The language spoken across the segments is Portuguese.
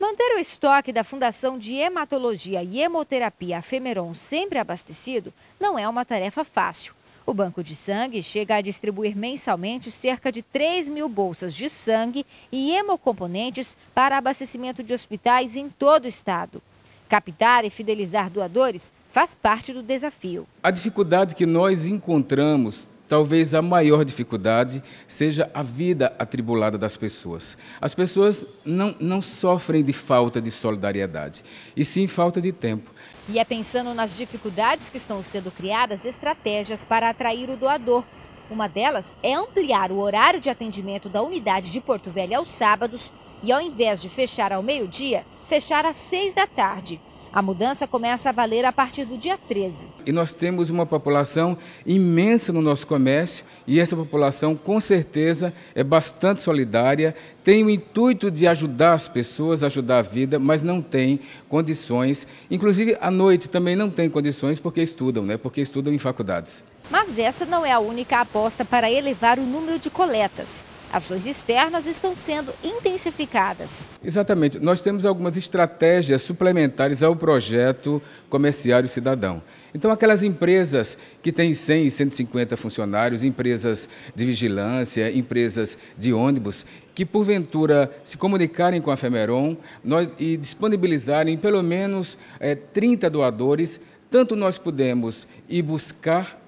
Manter o estoque da Fundação de Hematologia e Hemoterapia Femeron sempre abastecido não é uma tarefa fácil. O Banco de Sangue chega a distribuir mensalmente cerca de 3 mil bolsas de sangue e hemocomponentes para abastecimento de hospitais em todo o estado. Captar e fidelizar doadores faz parte do desafio. A dificuldade que nós encontramos talvez a maior dificuldade seja a vida atribulada das pessoas. As pessoas não, não sofrem de falta de solidariedade, e sim falta de tempo. E é pensando nas dificuldades que estão sendo criadas estratégias para atrair o doador. Uma delas é ampliar o horário de atendimento da unidade de Porto Velho aos sábados e, ao invés de fechar ao meio-dia, fechar às seis da tarde. A mudança começa a valer a partir do dia 13. E nós temos uma população imensa no nosso comércio e essa população, com certeza, é bastante solidária, tem o intuito de ajudar as pessoas, ajudar a vida, mas não tem condições. Inclusive, à noite também não tem condições porque estudam, né? porque estudam em faculdades. Mas essa não é a única aposta para elevar o número de coletas. Ações externas estão sendo intensificadas. Exatamente. Nós temos algumas estratégias suplementares ao projeto Comerciário Cidadão. Então, aquelas empresas que têm 100 e 150 funcionários, empresas de vigilância, empresas de ônibus, que porventura se comunicarem com a Femeron nós, e disponibilizarem pelo menos é, 30 doadores, tanto nós podemos ir buscar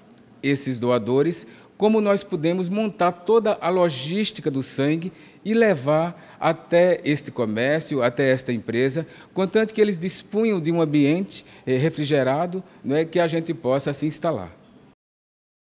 esses doadores, como nós podemos montar toda a logística do sangue e levar até este comércio, até esta empresa, contanto que eles disponham de um ambiente eh, refrigerado, não é que a gente possa se instalar.